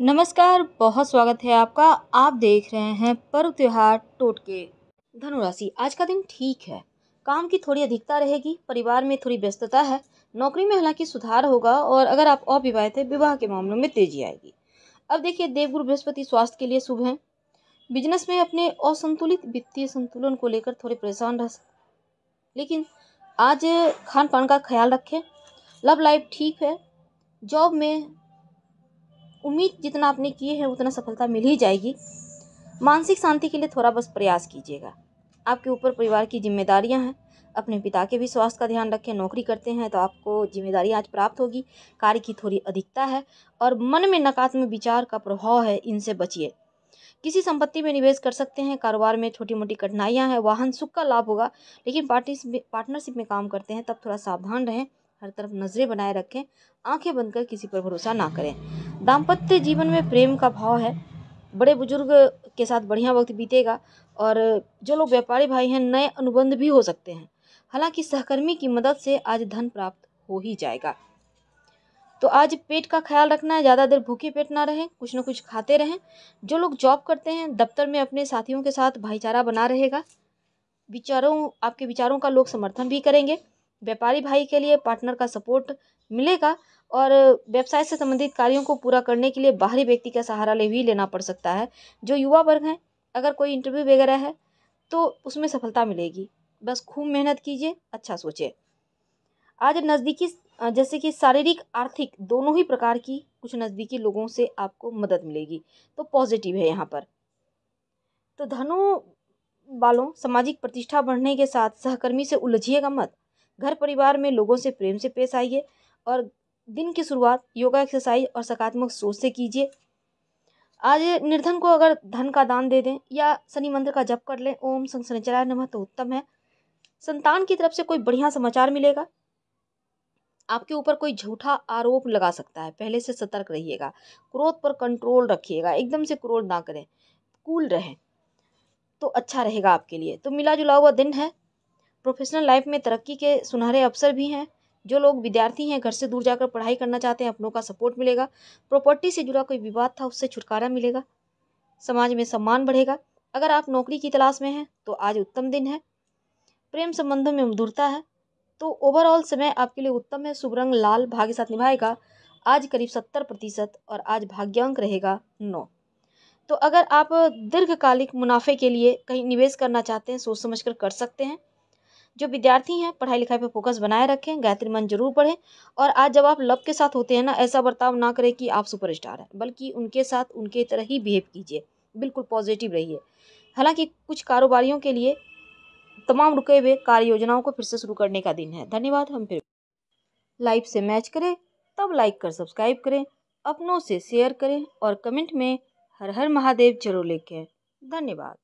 नमस्कार, बहुत स्वागत है आपका। आप देख रहे हैं पर्व त्योहार टोटके। धनुराशि, आज का दिन ठीक है। काम की थोड़ी अधिकता रहेगी, परिवार में थोड़ी व्यस्तता है, नौकरी में हालाँकि सुधार होगा और अगर आप अविवाहित है, विवाह के मामलों में तेज़ी आएगी। अब देखिए, देवगुरु बृहस्पति स्वास्थ्य के लिए शुभ है। बिज़नेस में अपने असंतुलित वित्तीय संतुलन को लेकर थोड़े परेशान रह सकते लेकिन आज खान पान का ख्याल रखें। लव लाइफ ठीक है। जॉब में उम्मीद जितना आपने किए हैं, उतना सफलता मिल ही जाएगी। मानसिक शांति के लिए थोड़ा बस प्रयास कीजिएगा। आपके ऊपर परिवार की जिम्मेदारियाँ हैं, अपने पिता के भी स्वास्थ्य का ध्यान रखें, नौकरी करते हैं तो आपको ज़िम्मेदारी आज प्राप्त होगी। कार्य की थोड़ी अधिकता है और मन में नकारात्मक विचार का प्रभाव है, इनसे बचिए। किसी संपत्ति में निवेश कर सकते हैं, कारोबार में छोटी मोटी कठिनाइयाँ हैं, वाहन, सुख का लाभ होगा, लेकिन पार्टी पार्टनरशिप में काम करते हैं, तब थोड़ा सावधान रहें। हर तरफ़ नज़रें बनाए रखें, आँखें बंद कर किसी पर भरोसा ना करें। दाम्पत्य जीवन में प्रेम का भाव है। बड़े बुज़ुर्ग के साथ बढ़िया वक्त बीतेगा और जो लोग व्यापारी भाई हैं, नए अनुबंध भी हो सकते हैं। हालाँकि सहकर्मी की मदद से आज धन प्राप्त हो ही जाएगा। तो आज पेट का ख्याल रखना है, ज़्यादा देर भूखे पेट ना रहें, कुछ ना कुछ खाते रहें। जो लोग जॉब करते हैं, दफ्तर में अपने साथियों के साथ भाईचारा बना रहेगा। विचारों, आपके विचारों का लोग समर्थन भी करेंगे। व्यापारी भाई के लिए पार्टनर का सपोर्ट मिलेगा और व्यवसाय से संबंधित कार्यों को पूरा करने के लिए बाहरी व्यक्ति का सहारा ले भी लेना पड़ सकता है। जो युवा वर्ग हैं, अगर कोई इंटरव्यू वगैरह है तो उसमें सफलता मिलेगी। बस खूब मेहनत कीजिए अच्छा सोचिए। आज नज़दीकी जैसे कि शारीरिक, आर्थिक दोनों ही प्रकार की कुछ नज़दीकी लोगों से आपको मदद मिलेगी। तो पॉजिटिव है यहाँ पर। तो धनु वालों सामाजिक प्रतिष्ठा बढ़ने के साथ सहकर्मी से उलझिएगा मत। घर परिवार में लोगों से प्रेम से पेश आइए और दिन की शुरुआत योगा एक्सरसाइज और सकारात्मक सोच से कीजिए। आज निर्धन को अगर धन का दान दे दें या शनि मंत्र का जप कर लें, ओम संग शनिचराय नमः तो उत्तम है। संतान की तरफ़ से कोई बढ़िया समाचार मिलेगा? आपके ऊपर कोई झूठा आरोप लगा सकता है। पहले से सतर्क रहिएगा, क्रोध पर कंट्रोल रखिएगा, एकदम से क्रोध ना करें कूल रहें तो अच्छा रहेगा आपके लिए। तो मिला जुला हुआ दिन है। प्रोफेशनल लाइफ में तरक्की के सुनहरे अवसर भी हैं, जो लोग विद्यार्थी हैं, घर से दूर जाकर पढ़ाई करना चाहते हैं, अपनों का सपोर्ट मिलेगा। प्रॉपर्टी से जुड़ा कोई विवाद था, उससे छुटकारा मिलेगा। समाज में सम्मान बढ़ेगा। अगर आप नौकरी की तलाश में हैं तो आज उत्तम दिन है। प्रेम संबंधों में मधुरता है तो ओवरऑल समय आपके लिए उत्तम है। शुभ रंग लाल भाग्य साथ निभाएगा। आज करीब सत्तर प्रतिशत और आज भाग्यांक रहेगा नौ। तो अगर आप दीर्घकालिक मुनाफे के लिए कहीं निवेश करना चाहते हैं, सोच समझ कर कर सकते हैं जो विद्यार्थी हैं, पढ़ाई लिखाई पर फोकस बनाए रखें, गायत्री मन ज़रूर पढ़ें और आज जब आप लव के साथ होते हैं ना, ऐसा बर्ताव ना करें कि आप सुपरस्टार हैं, बल्कि उनके साथ उनके तरह ही बिहेव कीजिए। बिल्कुल पॉजिटिव रहिए। हालाँकि कुछ कारोबारियों के लिए तमाम रुके हुए कार्य योजनाओं को फिर से शुरू करने का दिन है। धन्यवाद, हम फिर लाइव से मैच करें, तब लाइक कर सब्सक्राइब करें, अपनों से शेयर करें और कमेंट में हर हर महादेव ज़रूर लिखें। धन्यवाद।